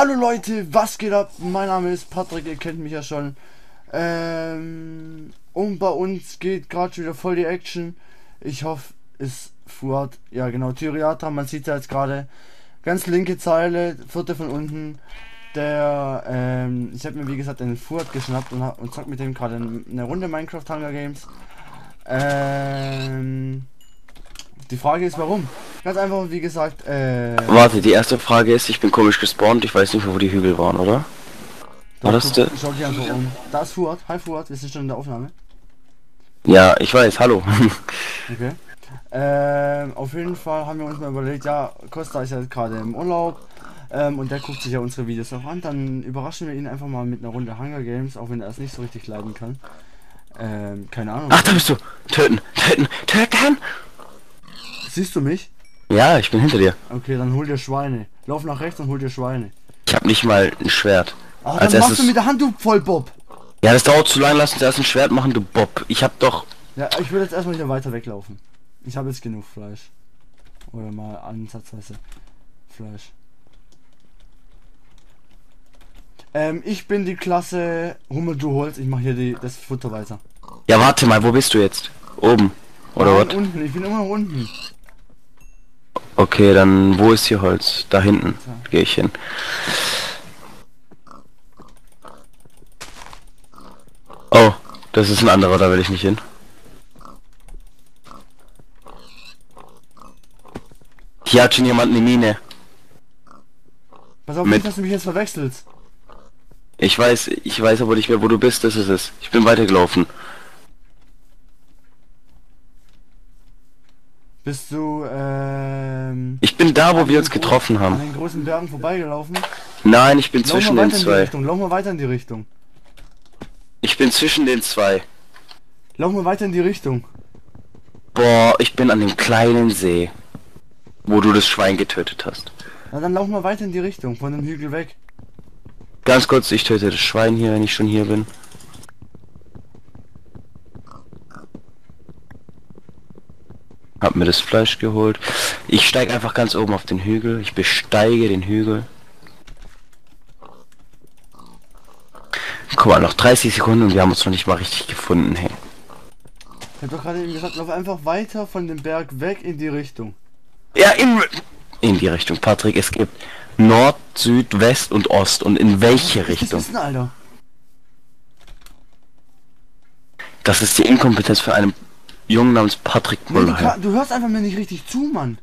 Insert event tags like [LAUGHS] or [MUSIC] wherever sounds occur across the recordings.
Hallo Leute, was geht ab? Mein Name ist Patrick, ihr kennt mich ja schon. Ähm, und bei uns geht gerade wieder voll die Action. Ich hoffe, es fuhrt. Ja, genau, Tyriata, man sieht ja jetzt gerade. Ganz linke Zeile, vierte von unten. Der, ähm, ich habe mir wie gesagt den Fuhrt geschnappt und, und zock mit dem gerade eine Runde Minecraft Hunger Games. Ähm, die Frage ist warum? Ganz einfach, wie gesagt, äh. Warte, die erste Frage ist, ich bin komisch gespawnt, ich weiß nicht mehr, wo die Hügel waren, oder? War das der? Schau dich einfach um. Da ist Fuhrt. Hi Fuhrt, wir sind schon in der Aufnahme. Ja, ich weiß, hallo. [LAUGHS] Okay. Ähm, auf jeden Fall haben wir uns mal überlegt, ja, Costa ist ja gerade im Urlaub ähm, und der guckt sich ja unsere Videos auch an. Dann überraschen wir ihn einfach mal mit einer Runde Hunger Games, auch wenn er es nicht so richtig leiden kann. Ähm, keine Ahnung. Ach, da bist du. Töten, töten, töten! Siehst du mich? Ja, ich bin hinter dir. Okay, dann hol dir Schweine. Lauf nach rechts und hol dir Schweine. Ich habe nicht mal ein Schwert. Ach, Als dann machst du mit der Hand, du Vollbob. Ja, das dauert zu lange, lass uns erst ein Schwert machen, du Bob. Ich hab doch... Ja, ich würde jetzt erstmal wieder weiter weglaufen. Ich habe jetzt genug Fleisch. Oder mal ansatzweise Fleisch. Ähm, ich bin die Klasse Hummel, du holst. Ich mache hier die, das Futter weiter. Ja, warte mal, wo bist du jetzt? Oben. Oder was? unten. Ich bin immer noch unten. Okay, dann wo ist hier Holz? Da hinten gehe ich hin. Oh, das ist ein anderer, da will ich nicht hin. Hier hat schon jemand eine Mine. Pass auf, Mit- nicht, dass du mich jetzt verwechselst. Ich weiß, ich weiß aber nicht mehr, wo du bist, das ist es. Ich bin weitergelaufen. Bist du, ähm... Ich bin da, wo an wir uns getroffen An haben. den großen Bergen vorbeigelaufen. Nein, ich bin Lauf zwischen den zwei. Lauf mal weiter in die Richtung. Ich bin zwischen den zwei. Lauf mal weiter in die Richtung. Boah, ich bin an dem kleinen See, wo du das Schwein getötet hast. Na dann lauf mal weiter in die Richtung. Von dem Hügel weg. Ganz kurz, ich töte das Schwein hier, wenn ich schon hier bin. Hab mir das Fleisch geholt. Ich steige einfach ganz oben auf den Hügel. Ich besteige den Hügel. Guck mal, noch 30 Sekunden und wir haben uns noch nicht mal richtig gefunden, hey. Ich hab doch gerade eben gesagt, lauf einfach weiter von dem Berg weg in die Richtung. Ja, in, in die Richtung, Patrick. Es gibt Nord, Süd, West und Ost. Und in welche Richtung? das denn, Alter? Das ist die Inkompetenz für einen Jungen namens Patrick du, Müller. du hörst einfach mir nicht richtig zu, Mann.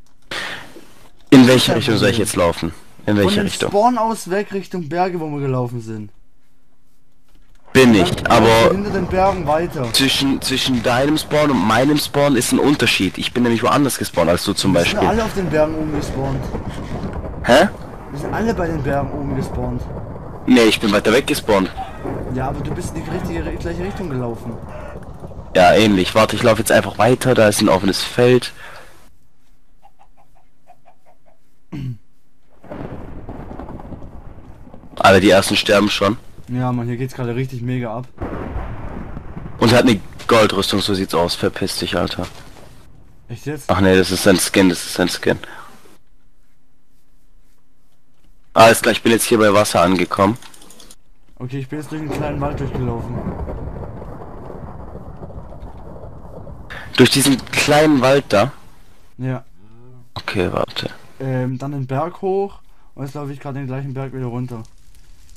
In welche Richtung soll ich jetzt laufen? In welche Richtung? Spawn aus weg Richtung Berge, wo wir gelaufen sind. Bin ich, aber Hinter den Bergen weiter. zwischen, zwischen deinem Spawn und meinem Spawn ist ein Unterschied. Ich bin nämlich woanders gespawnt als du zum Wir sind Beispiel. alle auf den Bergen oben gespawnt. Hä? Wir sind alle bei den Bergen oben gespawnt. Nee, ich bin weiter weg gespawnt. Ja, aber du bist in die richtige, gleiche Richtung gelaufen. Ja, ähnlich. Warte, ich laufe jetzt einfach weiter. Da ist ein offenes Feld. Alle die ersten sterben schon. Ja, Mann, hier geht's gerade richtig mega ab. Und er hat eine Goldrüstung, so sieht's aus. Verpiss dich, Alter. Echt jetzt? Ach nee, das ist ein Skin, das ist ein Skin. Alles klar, ich bin jetzt hier bei Wasser angekommen. Okay, ich bin jetzt durch einen kleinen Wald durchgelaufen. Durch diesen kleinen Wald da. Ja. Okay, warte. Ähm, dann den Berg hoch und jetzt laufe ich gerade den gleichen Berg wieder runter.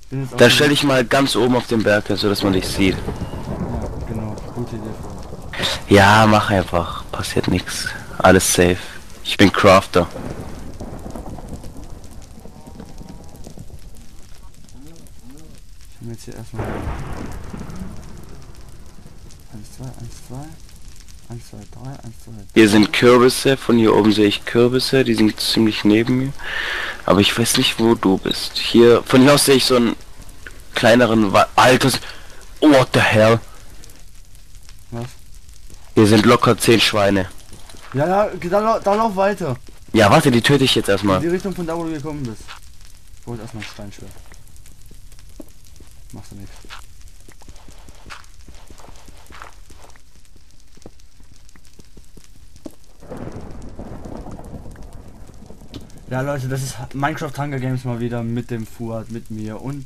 Bin jetzt auf Dann dem- stell dich mal ganz oben auf den Berg, so dass man dich sieht. Ja, genau. Gute Idee. Ja, mach einfach. Passiert nichts. Alles safe. Ich bin Crafter. Ich nehme jetzt hier erstmal. 1, 2, 1, 2. 1, 2, 3, 1, 2. Hier sind Kürbisse. Von hier oben sehe ich Kürbisse. Die sind ziemlich neben mir. Aber ich weiß nicht, wo du bist. Hier, von hier aus sehe ich so einen kleineren Wald. Altes. What the hell? Was? Hier sind locker 10 Schweine. Ja, ja, da, lau- da lauf weiter. Ja, warte, die töte ich jetzt In erstmal. die Richtung von da, wo du gekommen bist. Ich hol erstmal ein Steinschwert. Machst du nichts. Ja, Leute, das ist Minecraft Hunger Games mal wieder mit dem Fuad, mit mir und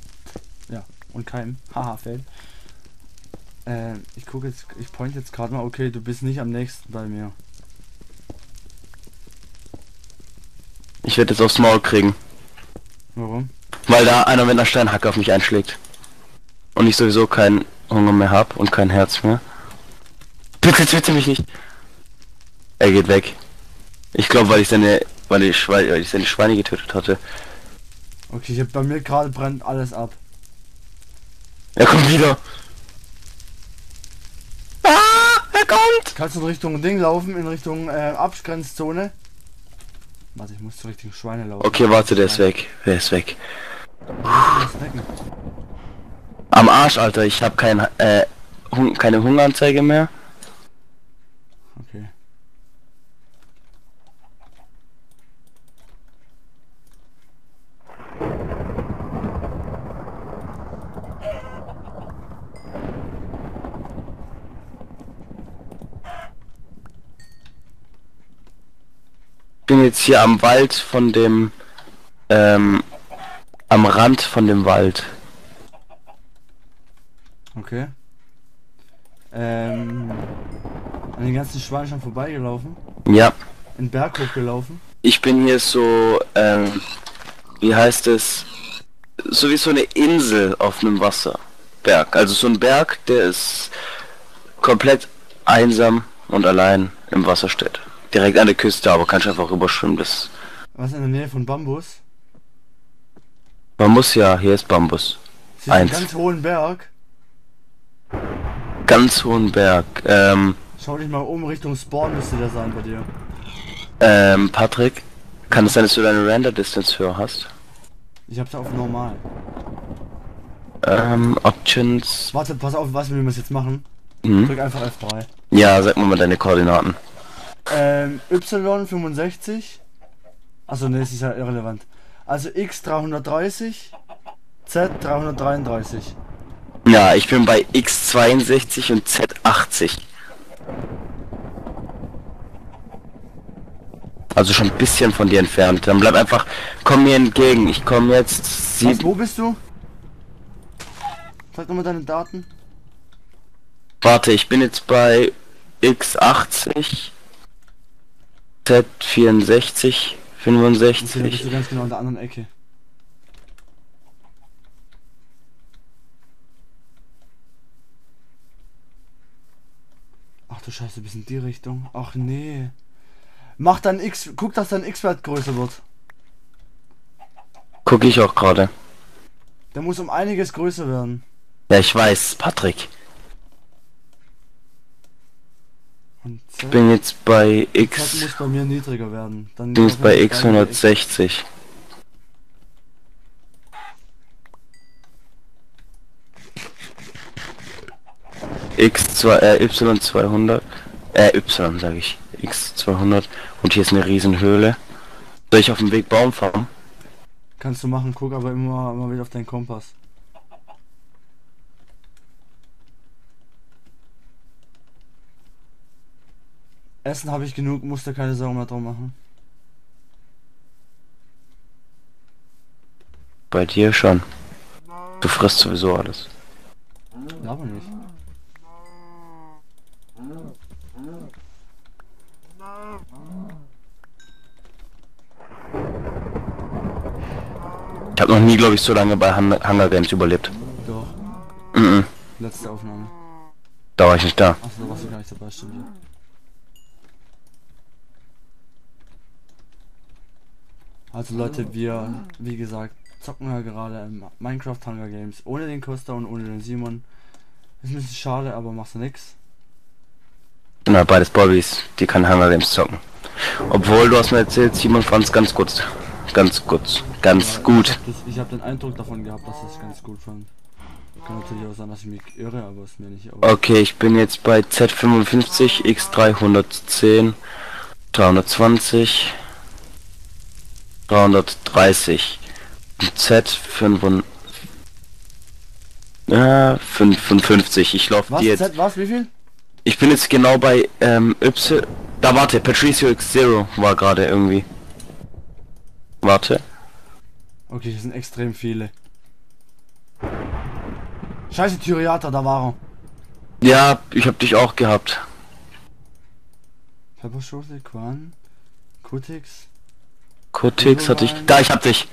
ja, und keinem. [LAUGHS] Haha, fail. Äh, ich gucke jetzt, ich point jetzt gerade mal, okay, du bist nicht am nächsten bei mir. Ich werde jetzt aufs Maul kriegen, Warum? weil da einer mit einer Steinhacke auf mich einschlägt. Und ich sowieso keinen Hunger mehr hab und kein Herz mehr. Bitte töte mich nicht. Er geht weg. Ich glaube, weil ich seine, weil ich, weil ich seine Schweine getötet hatte. Okay, ich hab, bei mir gerade brennt alles ab. Er kommt wieder. Ah, er kommt. Kannst du in Richtung Ding laufen, in Richtung äh, Abgrenzzone? Warte, ich muss zur richtigen Schweine laufen. Okay, warte, der ist weg. Der ist weg. Am Arsch, Alter. Ich habe kein, äh, hung keine Hungeranzeige mehr. Okay. Bin jetzt hier am Wald von dem, ähm, am Rand von dem Wald. Okay. Ähm. An den ganzen Schweinen schon vorbeigelaufen. Ja, In den Berg hochgelaufen. ich bin hier so, ähm, wie heißt es, so wie so eine Insel auf einem Wasserberg. Also so ein Berg, der ist komplett einsam und allein im Wasser steht. Direkt an der Küste, aber kannst einfach rüberschwimmen. Das, Was in der Nähe von Bambus. man muss ja, hier ist Bambus. Einen Eins. ganz hohen Berg. Ganz hohen Berg. Ähm, Schau dich mal um Richtung Spawn müsste der sein bei dir. ähm, Patrick, kann es sein, dass du deine Render Distance höher hast? Ich hab's auf normal. Ähm, Options. Warte, pass auf, was wir das jetzt machen. Hm? Drück einfach F3. Ja, sag mir mal deine Koordinaten. Ähm, Y65. Achso, ne, das ist ja irrelevant. Also X 330, Z 333. Ja, ich bin bei X62 und Z80. Also schon ein bisschen von dir entfernt. Dann bleib einfach, komm mir entgegen. Ich komme jetzt Was, wo bist du? Sag nochmal deine Daten. Warte, ich bin jetzt bei X80, Z64, Okay, dann bist 65. du ganz genau an der anderen Ecke. Ach du Scheiße, bis in die Richtung. Ach nee. Mach dein X, guck, dass dein X-Wert größer wird. Gucke ich auch gerade. Der muss um einiges größer werden. Ja, ich weiß, Patrick. Z, Bin jetzt bei X. muss bei mir niedriger werden. Dann Bin jetzt bei X. X160. X2, äh, Y200, äh, Y sage ich, X200 und hier ist eine riesen Höhle. Soll ich auf dem Weg Baum fahren? Kannst du machen, guck aber immer, immer wieder auf deinen Kompass. Essen habe ich genug, musst dir keine Sorgen mehr drum machen. Bei dir schon. Du frisst sowieso alles. Ja, aber nicht. Ich habe noch nie, glaube ich, so lange bei Hun Hunger Games überlebt. Doch, Mhm. letzte Aufnahme. Da war ich nicht da. Achso, da warst du gar nicht dabei, stimmt ja. Also Leute, wir, wie gesagt, zocken ja gerade im Minecraft Hunger Games ohne den Costa und ohne den Simon. Ist ein bisschen schade, aber machst du nix. Halt beides Bobbys, die kann Hunger Games zocken. Obwohl, du hast mir erzählt, Simon fand es ganz gut. Ganz gut. Ganz Aber gut. Ich habe hab den Eindruck davon gehabt, dass es ganz gut fand. Kann natürlich auch sein, dass ich mich irre, aber ist mir nicht. Okay, ich bin jetzt bei Z55, X310, 320, 330, Z5, äh, 55. Ich laufe die jetzt. Z, was? Wie viel? Ich bin jetzt genau bei ähm, Y. Da warte, Patricio X0 war gerade irgendwie. Warte. Okay, hier sind extrem viele. Scheiße, Tyriata, da war er. Ja, ich hab dich auch gehabt. Pepperschote, Quan, Kutix. Kotix hatte ich. Da, ich hab dich.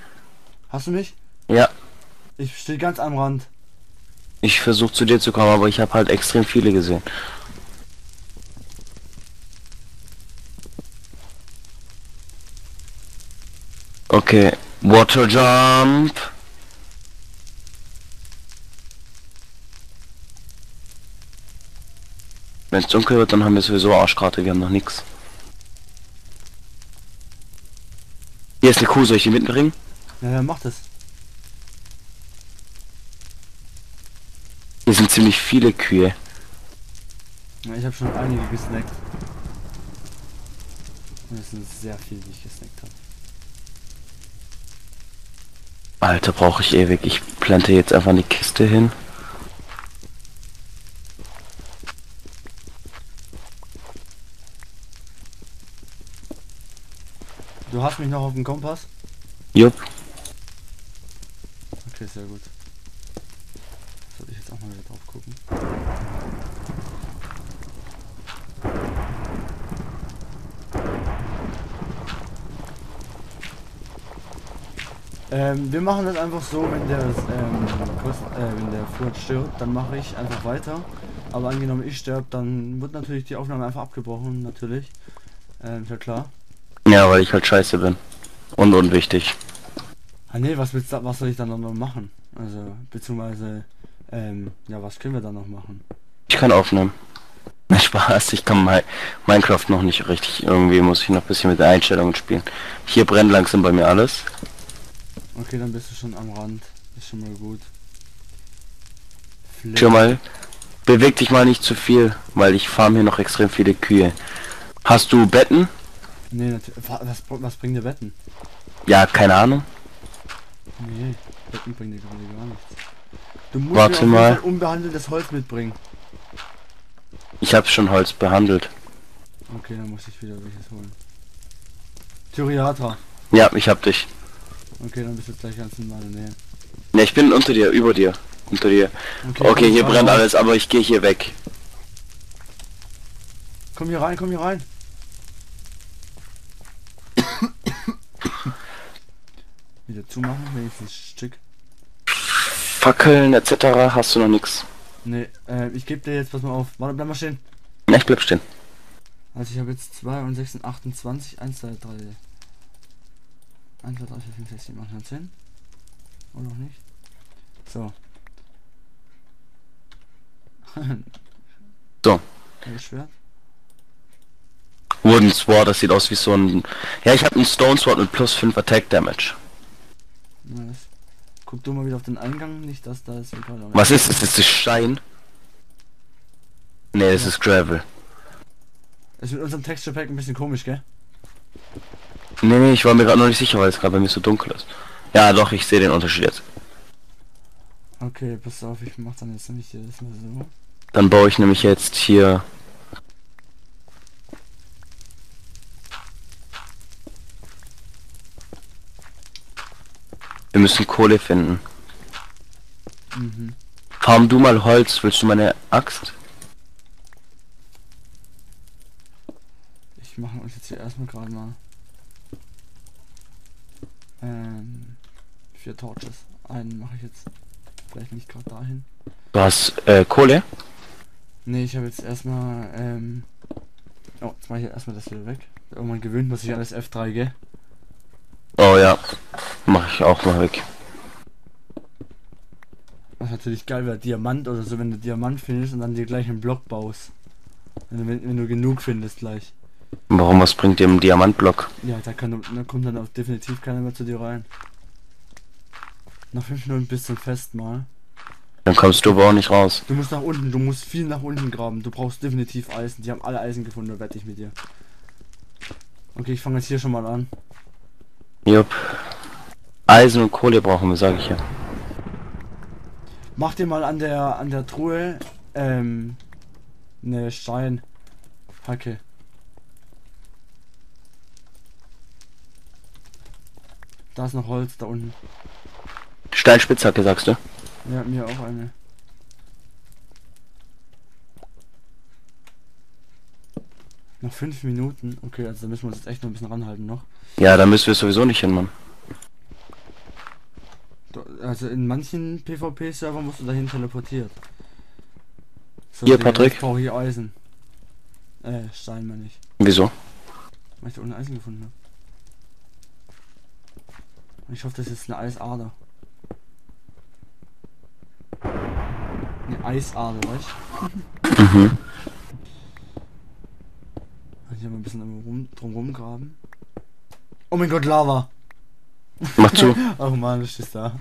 Hast du mich? Ja. Ich stehe ganz am Rand. Ich versuche zu dir zu kommen, aber ich habe halt extrem viele gesehen. Okay, Water Jump. Wenn es dunkel wird, dann haben wir sowieso Arschkarte, wir haben noch nichts. Hier ist eine Kuh, soll ich die mitbringen? Ja, wer macht das? Hier sind ziemlich viele Kühe. Ja, ich habe schon einige gesnackt. Und es sind sehr viele, die ich gesnackt habe. Alter, brauche ich ewig. Ich plante jetzt einfach eine Kiste hin. Du hast mich noch auf dem Kompass? Jupp. Okay, sehr gut. Soll ich jetzt auch mal wieder drauf gucken? Ähm, wir machen das einfach so, wenn der, ähm, Kost, äh, wenn der Furt stirbt, dann mache ich einfach weiter. Aber angenommen ich sterbe, dann wird natürlich die Aufnahme einfach abgebrochen, natürlich. Ähm, ja klar. Ja, weil ich halt scheiße bin. Und unwichtig. Ah nee, was willst du, was soll ich dann noch machen? Also, beziehungsweise, ähm, ja, was können wir dann noch machen? Ich kann aufnehmen. Na, [LAUGHS] Spaß, ich kann Mi Minecraft noch nicht richtig. Irgendwie muss ich noch ein bisschen mit den Einstellungen spielen. Hier brennt langsam bei mir alles. Okay, dann bist du schon am Rand. Ist schon mal gut. Flip. Schon mal, beweg dich mal nicht zu viel, weil ich farm hier noch extrem viele Kühe. Hast du Betten? Nee, natürlich. Was, was bringt dir Wetten? Ja, keine Ahnung. Nee, Wetten bringt dir gerade gar nichts. Du musst Warte mal. Unbehandeltes Holz mitbringen. Ich habe schon Holz behandelt. Okay, dann muss ich wieder welches holen. Tyriata. Ja, ich hab dich. Okay, dann bist du gleich ganz in meiner Nähe. Ne, ich bin unter dir, über dir. Unter dir. Okay, komm hier brennt rein. alles, aber ich gehe hier weg. Komm hier rein, komm hier rein. Wieder zumachen, ein Stück. Fackeln etc. hast du noch nix. Nee, äh, ich gebe dir jetzt, pass mal auf. Warte, bleib mal stehen. Ne, ich bleib stehen. Also ich habe jetzt 2 und 6 und 28, 1, 2, 3. 1, 2, 3, 4, 5, 6, 7, 8, 9, 10. Oder noch nicht? So. So. [LAUGHS] Das Schwert. Wooden Sword, das sieht aus wie so ein... Ja, ich habe einen Stone Sword mit plus 5 Attack Damage. Guck du mal wieder auf den Eingang, nicht dass da ist. Was ist das? Ist das Stein? Ne, das Ja. ist Gravel. Ist mit unserem Texture Pack ein bisschen komisch, gell? Nee, nee, ich war mir gerade noch nicht sicher, weil es gerade bei mir so dunkel ist. Ja, doch, ich sehe den Unterschied jetzt. Okay, pass auf, ich mach dann jetzt nämlich hier das mal so. Dann baue ich nämlich jetzt hier... Wir müssen Kohle finden. Mhm. Farm du mal Holz, willst du meine Axt? Ich mache uns jetzt hier erstmal gerade mal. Ähm. Vier Torches. Einen mache ich jetzt. Vielleicht nicht gerade dahin. Du hast äh, Kohle? Nee, ich habe jetzt erstmal, ähm. Oh, jetzt mache ich erstmal das hier weg. Irgendwann gewöhnt man sich an das F3, gell? Oh ja, mache ich auch mal weg. Was natürlich geil wäre, Diamant oder so, wenn du Diamant findest und dann dir gleich einen Block baust. Wenn du, wenn, wenn du genug findest gleich. Warum, was bringt dir ein Diamantblock? Ja, da, kann, da kommt dann auch definitiv keiner mehr zu dir rein. Nach 5 Minuten bist du fest mal. Dann kommst du aber auch nicht raus. Du musst nach unten, du musst viel nach unten graben. Du brauchst definitiv Eisen. Die haben alle Eisen gefunden, da wette ich mit dir. Okay, ich fange jetzt hier schon mal an. Jupp. Eisen und Kohle brauchen wir, sage ich ja. Mach dir mal an der an der Truhe ähm eine Steinhacke. Da ist noch Holz da unten. Steinspitzhacke, sagst du? Ja, mir auch eine. Noch fünf Minuten. Okay, also da müssen wir uns jetzt echt noch ein bisschen ranhalten noch. Ja, da müssen wir sowieso nicht hin, Mann. Also in manchen PvP-Servern musst du dahin teleportiert. So, Hier, Patrick. Ich brauche hier Eisen. Äh, Stein meine ich. Wieso? Weil ich da unten Eisen gefunden habe. Ich hoffe, das ist eine Eisader. Eine Eisader, weißt Mhm. du? Hier mal ein bisschen rum, drum rumgraben. Oh mein Gott, Lava! Mach zu. [LAUGHS] Ach man, das ist da.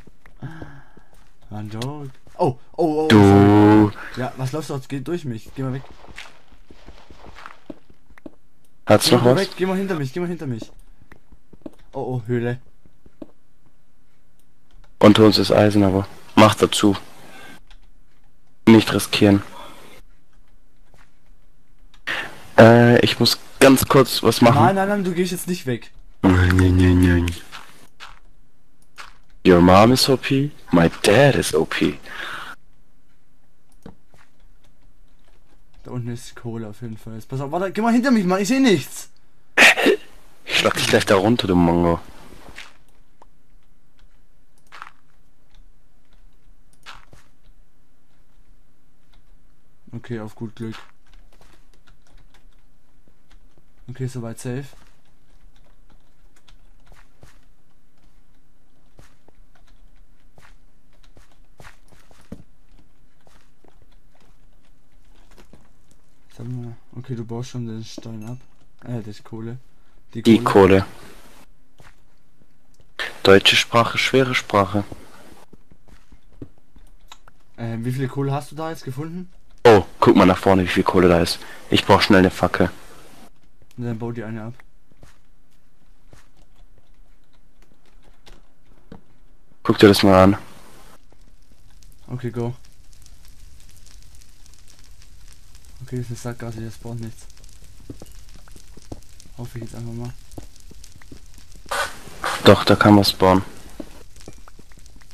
Ein Dog. Oh, oh, oh. Du Ja, was läuft dort? Geht durch mich. Geh mal weg. hast Geh noch was? weg. Geh mal hinter mich. Geh mal hinter mich. Oh, oh, Höhle. Unter uns ist Eisen, aber mach dazu. Nicht riskieren. Äh, ich muss ganz kurz was machen. Nein, nein, nein, du gehst jetzt nicht weg. Nein, nein, nein, nein. Your mom is OP, my dad is OP. Da unten ist Kohle auf jeden Fall. Jetzt pass auf, warte, geh mal hinter mich, Mann. Ich sehe nichts. Ich schlag dich gleich da runter, du Mongo. Okay, auf gut Glück. Okay, soweit safe. Sag mal, okay, du baust schon den Stein ab. Äh, das Kohle. Die Kohle. Deutsche Sprache, schwere Sprache. Äh, wie viele Kohle hast du da jetzt gefunden? Oh, guck mal nach vorne, wie viel Kohle da ist. Ich brauch schnell eine Fackel. Und dann bau die eine ab. Guck dir das mal an. Okay, go. Okay, das ist eine Sackgasse, hier spawnt nichts. Hoffe ich jetzt einfach mal. Doch, da kann was bauen.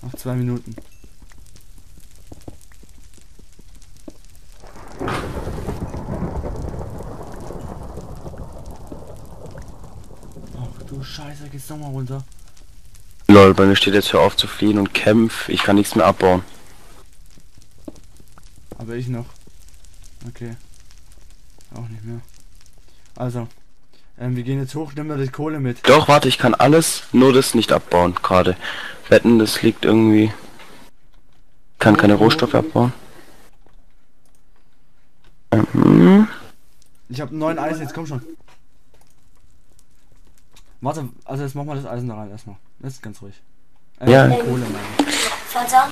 Noch zwei Minuten. Ach du Scheiße, geht's nochmal runter. Lol, bei mir steht jetzt hör auf zu fliehen und kämpf. Ich kann nichts mehr abbauen. Aber ich noch. Okay. Auch nicht mehr. Also. Ähm, wir gehen jetzt hoch, nehmen wir die Kohle mit. Doch, warte, ich kann alles, nur das nicht abbauen gerade. Wetten, das liegt irgendwie... Kann keine Rohstoffe abbauen. Ähm, Ich habe neun Eisen, jetzt komm schon. Warte, also jetzt machen wir das Eisen da rein erstmal. Das ist ganz ruhig. Äh, Ja. Kohle meine ich. Vater,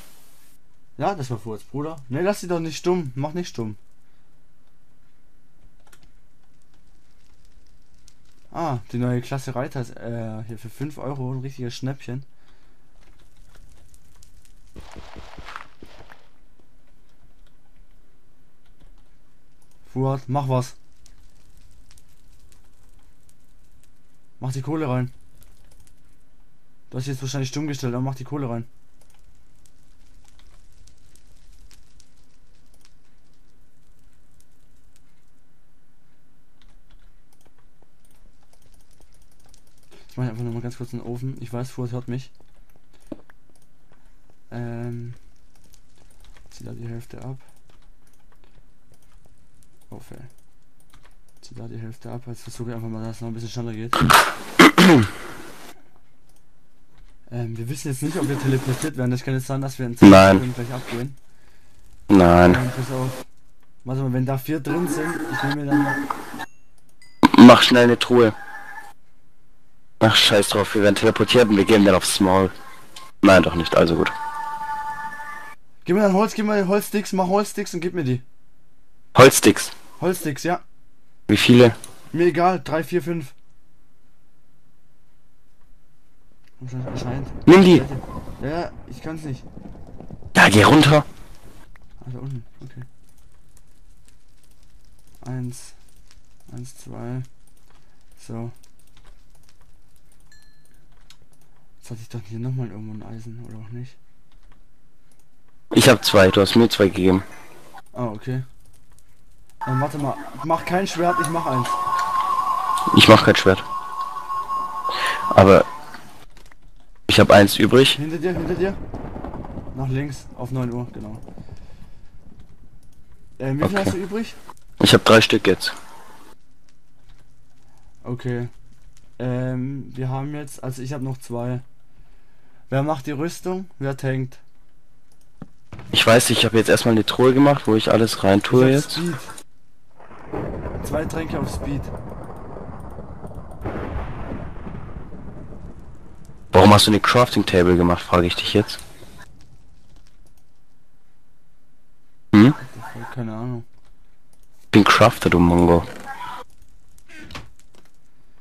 Ja, das war Furz, Bruder. Ne, lass sie doch nicht stumm. Mach nicht stumm. Ah, die neue Klasse Reiter ist äh, hier für 5 Euro ein richtiges Schnäppchen. Fuad, mach was. Mach die Kohle rein. Du hast jetzt wahrscheinlich stumm gestellt, aber mach die Kohle rein. Ich mache einfach noch mal ganz kurz den Ofen. Ich weiß, Fuad hört mich. Ähm. Zieh da die Hälfte ab. Oh, fail. Zieh da die Hälfte ab. Jetzt versuche ich einfach mal, dass es noch ein bisschen schneller geht. ähm, wir wissen jetzt nicht, ob wir teleportiert werden. Das kann jetzt sein, dass wir in zwei Nein. Sekunden gleich abgehen. nein. Ähm, pass auf. Warte mal, wenn da vier drin sind, ich nehme mir dann noch. Mach schnell eine Truhe. Ach, scheiß drauf, wir werden teleportiert und wir gehen dann auf Small. Nein, doch nicht, also gut. Gib mir dann Holz, gib mir Holzsticks, mach Holzsticks und gib mir die. Holzsticks. Holzsticks, ja. Wie viele? Mir egal, 3, 4, 5. Anscheinend. Nimm die. Ja, ich kann's nicht. Ja, geh runter. Also unten, okay. Eins, eins, zwei. So. Jetzt hatte ich doch hier nochmal irgendwo ein Eisen, oder auch nicht? Ich habe zwei, du hast mir zwei gegeben. Ah, okay. Dann warte mal. Mach kein Schwert, ich mach eins. Ich mach kein Schwert. Aber ich habe eins übrig. Hinter dir, hinter dir. Nach links, auf 9 Uhr, genau. Ähm, wie viel Okay. hast du übrig? Ich habe drei Stück jetzt. Okay. Ähm, wir haben jetzt, also ich habe noch zwei. Wer macht die Rüstung? Wer tankt? Ich weiß, ich habe jetzt erstmal eine Truhe gemacht, wo ich alles rein tue jetzt. Speed. Zwei Tränke auf Speed. Warum hast du eine Crafting Table gemacht, frage ich dich jetzt. Hm? Keine Ahnung. Ich bin Crafter, du Mongo.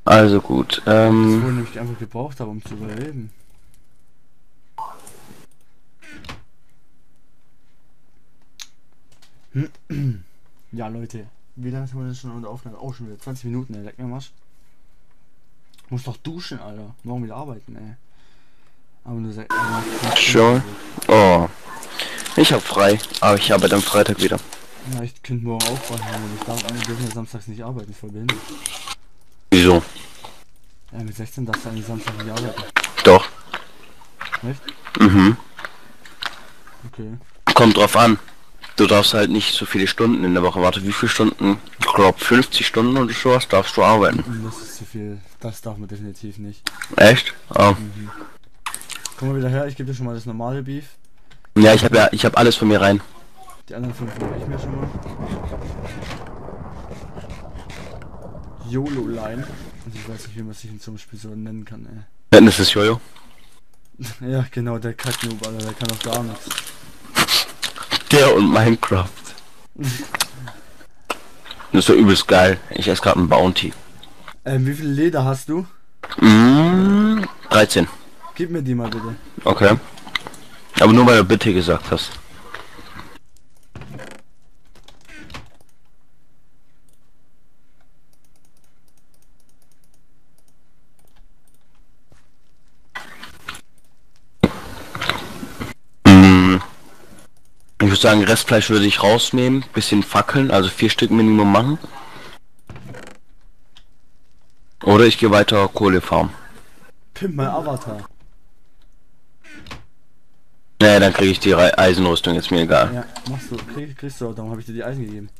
Also gut, Das ähm... wurde nämlich einfach gebraucht habe, um zu überleben. [CLEARS THROAT] Ja, Leute. Wie lange sind wir denn schon unter Aufnahme? Oh, schon wieder 20 Minuten, ey. Leck mir Arsch. Muss doch duschen, Alter. Morgen wieder arbeiten, ey. Aber nur seit. Schon? Oh. Ich hab frei, aber ich arbeite am Freitag wieder. Ja, ich könnte morgen aufwachen, aber ich darf eigentlich dürfen samstags nicht arbeiten, voll behindert. Wieso? Ja, mit 16 darfst du eigentlich Samstag nicht arbeiten. Doch. Echt? Mhm. Okay. Kommt drauf an. Du darfst halt nicht so viele Stunden in der Woche. Warte, wie viele Stunden? Ich glaube 50 Stunden oder sowas darfst du arbeiten. Hm, Das ist zu viel. Das darf man definitiv nicht. Echt? Oh. Komm mal wieder her, ich gebe dir schon mal das normale Beef. Ja, ich habe ja, ich habe alles von mir rein. Die anderen fünf mache ich mir schon mal. YOLO-Line. Also ich weiß nicht, wie man sich in so einem Spiel so nennen kann, Dennis ist Jojo. ey. [LAUGHS] Ja, genau, der Kacknoob, Alter, der kann auch gar nichts. Der und Minecraft. Das ist doch übelst geil. Ich esse gerade ein Bounty. Ähm, wie viel Leder hast du? Mm, 13. Gib mir die mal bitte. Okay. Aber nur weil du bitte gesagt hast. Mm. Ich würde sagen, Restfleisch würde ich rausnehmen, bisschen fackeln, also vier Stück Minimum machen. Oder ich gehe weiter Kohlefarm. Pimp mein Avatar. Naja, dann kriege ich die Re Eisenrüstung, ist mir egal. Ja, machst du, krieg, kriegst du darum habe ich dir die Eisen gegeben.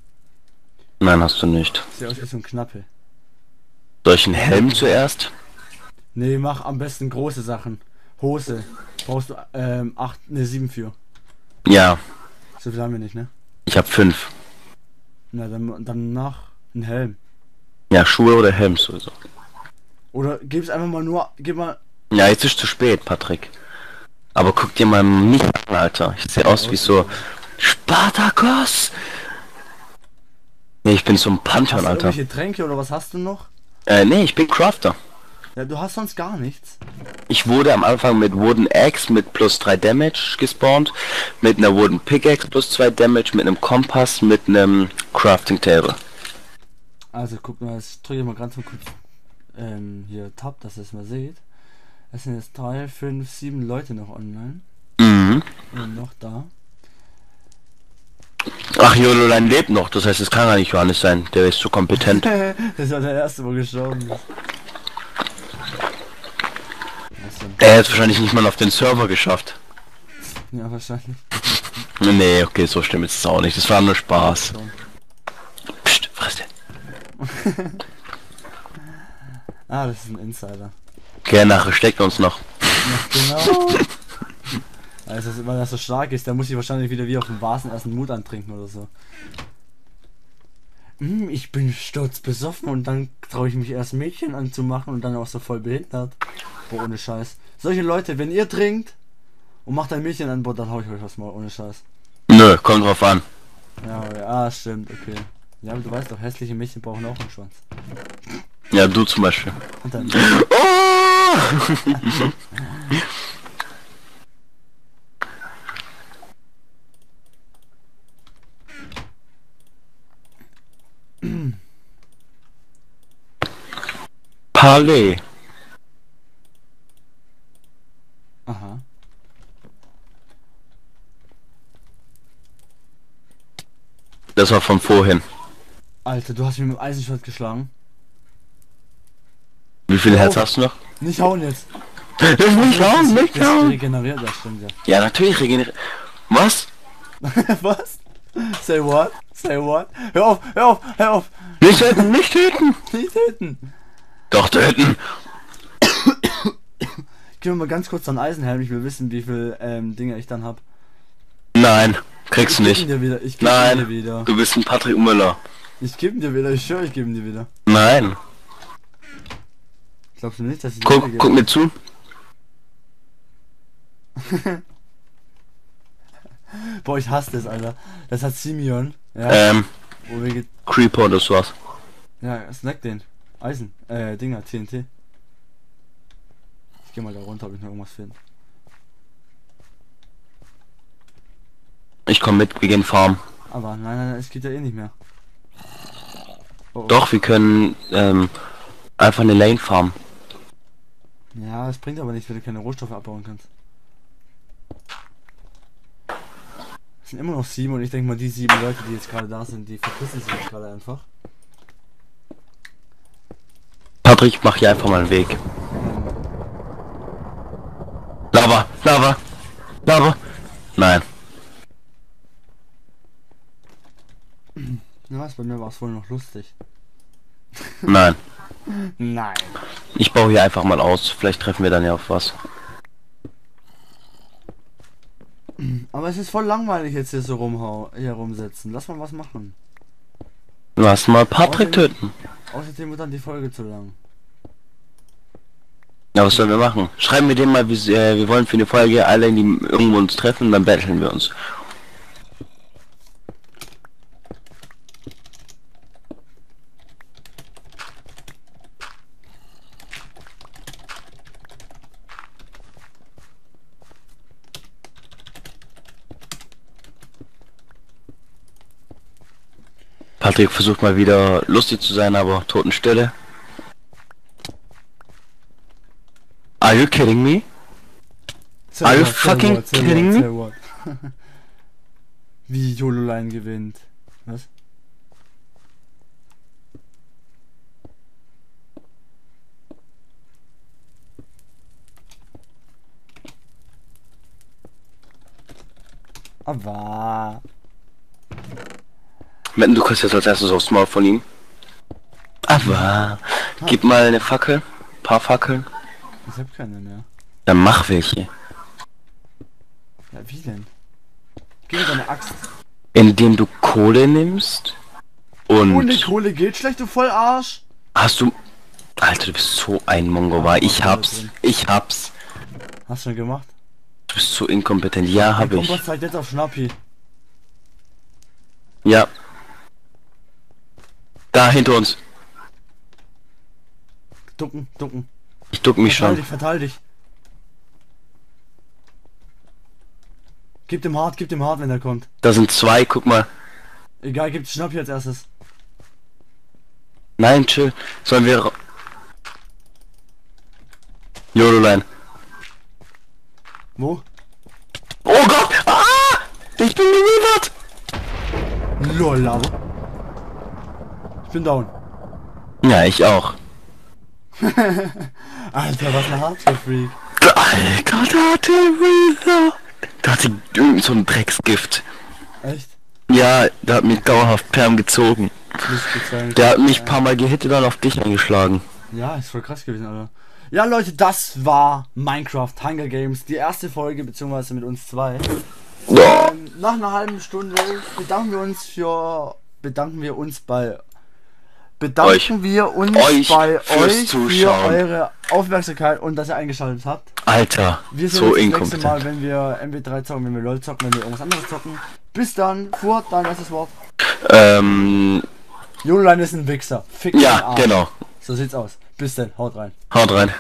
Nein, hast du nicht. Sieht aus wie so ein Knappe. Soll ich einen Helm zuerst? Nee, mach am besten große Sachen. Hose. Brauchst du, ähm, 8, ne, 7 für. Ja, So viel haben wir nicht, ne? ich habe fünf. Na, dann, dann nach ein Helm. Ja, Schuhe oder Helm sowieso. Oder gib's einfach mal nur, gib mal, Ja, jetzt ist zu spät, Patrick. Aber guck dir mal mich an, Alter. Ich sehe aus wie so Spartakos. Nee, ich bin so ein hast Pantheon, du Alter. irgendwelche Tränke oder was hast du noch? Äh, nee, ich bin Crafter. Ja, du hast sonst gar nichts. Ich wurde am Anfang mit Wooden Axe mit plus 3 Damage gespawnt, mit einer Wooden Pickaxe plus 2 Damage, mit einem Kompass, mit einem Crafting Table. Also guck mal, ich drücke mal ganz kurz ähm, hier Tab, dass ihr es mal seht. Es sind jetzt 3, 5, 7 Leute noch online. Mhm. Und noch da. Ach, Jololein lebt noch, das heißt, es kann gar nicht Johannes sein, der ist zu kompetent. [LAUGHS] das war der erste, wo gestorben ist. Denn? Er hat wahrscheinlich nicht mal auf den Server geschafft. Ja, wahrscheinlich. Nee, okay, so stimmt es auch nicht. Das war nur Spaß. Psst, friss den. Ah, das ist ein Insider. Okay, nachher steckt uns noch. Ja, genau. Also, weil er so stark ist, der muss sich wahrscheinlich wieder wie auf dem Vasen erst einen Mut antrinken oder so. Hm, ich bin sturzbesoffen und dann traue ich mich erst Mädchen anzumachen und dann auch so voll behindert. Boah, ohne Scheiß. Solche Leute, wenn ihr trinkt und macht ein Mädchen an Bord, dann hau ich euch was mal, ohne Scheiß. Nö, kommt drauf an. Ja, ja, stimmt, okay. Ja, aber du weißt doch, hässliche Mädchen brauchen auch einen Schwanz. Ja, du zum Beispiel. Und dann, Oh! [LAUGHS] [LAUGHS] Halle. Aha. Das war von vorhin. Alter, du hast mich mit dem Eisenschwert geschlagen. Wie viel Herz hast du noch? Nicht hauen jetzt. [LAUGHS] Das nicht hauen, nicht hauen. regeneriert, das stimmt ja. Ja, natürlich regeneriert. Was? [LAUGHS] Was? Say what? Say what? Hör auf, hör auf, hör auf. Nicht töten, nicht töten. nicht töten. Doch töten. Gib mir mal ganz kurz einen Eisenhelm, ich will wissen, wie viel ähm, Dinge ich dann hab. Nein, kriegst du Ich nicht. geb ihn dir wieder, ich geb ihn Nein, dir wieder. du bist ein Patrick Müller. Ich geb ihn dir wieder, ich schwöre, ich geb ihn dir wieder. Nein. Glaubst du nicht, dass ich Guck, guck mir zu. [LAUGHS] Boah, ich hasse das, Alter. Das hat Simeon. Ja, Ähm, wir Creeper oder sowas. Ja, snack den. Eisen. Äh, Dinger, TNT. Ich geh mal da runter, ob ich noch irgendwas finde. Ich komm mit, wir gehen farm. Aber nein, nein, nein, es geht ja eh nicht mehr. Oh, oh. Doch, wir können ähm, einfach eine Lane farmen. Ja, es bringt aber nichts, wenn du keine Rohstoffe abbauen kannst. Es sind immer noch sieben und ich denke mal, die sieben Leute, die jetzt gerade da sind, die verpissen sich gerade einfach. Patrick, mach hier einfach mal einen Weg. Lava, Lava, Lava. Nein. Na was, bei mir war es wohl noch lustig. Nein. Nein. Ich baue hier einfach mal aus. Vielleicht treffen wir dann ja auf was. Aber es ist voll langweilig jetzt hier so rumhau hier rumsitzen. Lass mal was machen. Lass mal Patrick töten. Außerdem wird dann die Folge zu lang. Ja, was sollen wir machen? Schreiben wir dem mal, wie, äh, wir wollen für eine Folge alle in die irgendwo uns treffen, dann betteln wir uns. Patrick versucht mal wieder lustig zu sein, aber Totenstille. Are you kidding me? Say Are you what, fucking what, kidding what, me? [LAUGHS] what. Wie Jololine gewinnt. Was? Aber Wetten, du kriegst jetzt als erstes aufs Maul von ihm. Aber gib mal eine Fackel, paar Fackeln, ich hab keine mehr. dann mach welche. Ja, wie denn? Gib mir deine Axt. Indem du Kohle nimmst Ohne und Kohle geht schlecht, du Vollarsch. hast du. Alter, du bist so ein Mongowa. Ich hab's, ich hab's. Hast du schon gemacht? Du bist so inkompetent. Ja, hab ich. Kompass zeigt jetzt auf Schnappi. Ja. Da hinter uns. Ducken, ducken. Ich duck mich Verteil schon. dich, verteil dich. Gib dem hart, gib dem hart, wenn er kommt. Da sind zwei, guck mal. Egal, gib Schnappi als erstes. Nein, chill. Sollen wir. Jololine. Wo? Oh Gott! Ah! Ich bin geliefert! Lol, aber. Ich bin down. Ja, ich auch. [LAUGHS] Alter, was ein Hardcore-Freak. Alter, da hatte. Da hatte irgend so ein Drecksgift. Echt? Ja, der hat mich dauerhaft Perm gezogen. Bezahlen. Der hat mich ein paar Mal gehittet und auf dich eingeschlagen. Ja, ist voll krass gewesen, Alter. Ja, Leute, das war Minecraft Hunger Games. Die erste Folge, beziehungsweise mit uns zwei. Ähm, nach einer halben Stunde bedanken wir uns für. Bedanken wir uns bei. Bedanken Euch. wir uns Euch bei euch für Zuschauen. eure Aufmerksamkeit und dass ihr eingeschaltet habt. Alter, Wir sehen so uns das nächste Mal, wenn wir MB3 zocken, wenn wir LOL zocken, wenn wir irgendwas anderes zocken. Bis dann, Furt, dein letztes Wort. Ähm, Jololine ist ein Wichser. Fick ja, genau. So sieht's aus. Bis dann, haut rein. Haut rein.